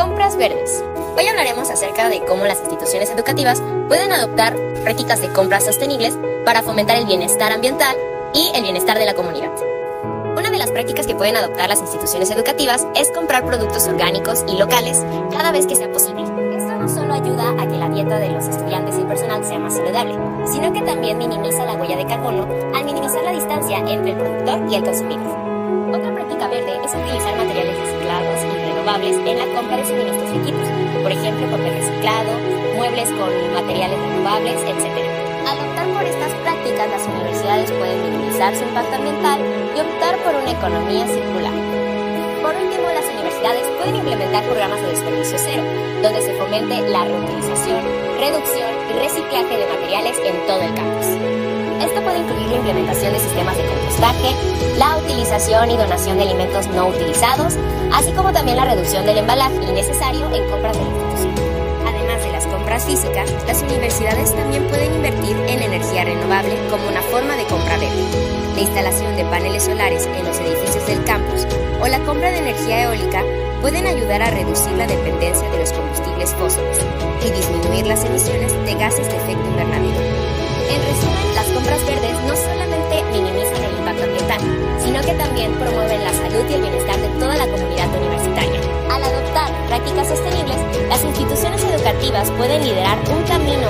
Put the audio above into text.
Compras verdes. Hoy hablaremos acerca de cómo las instituciones educativas pueden adoptar prácticas de compras sostenibles para fomentar el bienestar ambiental y el bienestar de la comunidad. Una de las prácticas que pueden adoptar las instituciones educativas es comprar productos orgánicos y locales cada vez que sea posible. Esto no solo ayuda a que la dieta de los estudiantes y personal sea más saludable, sino que también minimiza la huella de carbono al minimizar la distancia entre el productor y el consumidor. Otra práctica verde es utilizar materiales reciclados renovables en la compra de suministros y equipos, por ejemplo, papel reciclado, muebles con materiales renovables, etc. Al optar por estas prácticas, las universidades pueden minimizar su impacto ambiental y optar por una economía circular. Por último, las universidades pueden implementar programas de desperdicio cero, donde se fomente la reutilización, reducción y reciclaje de materiales en todo el campus. Esto puede incluir la implementación de sistemas de compostaje, la utilización y donación de alimentos no utilizados, así como también la reducción del embalaje innecesario en compras de la institución. Además de las compras físicas, las universidades también pueden invertir en energía renovable como una forma de compra verde. La instalación de paneles solares en los edificios del campus o la compra de energía eólica pueden ayudar a reducir la dependencia de los combustibles fósiles y disminuir las emisiones de gases de efecto invernadero. En resumen, las promueven la salud y el bienestar de toda la comunidad universitaria. Al adoptar prácticas sostenibles, las instituciones educativas pueden liderar un camino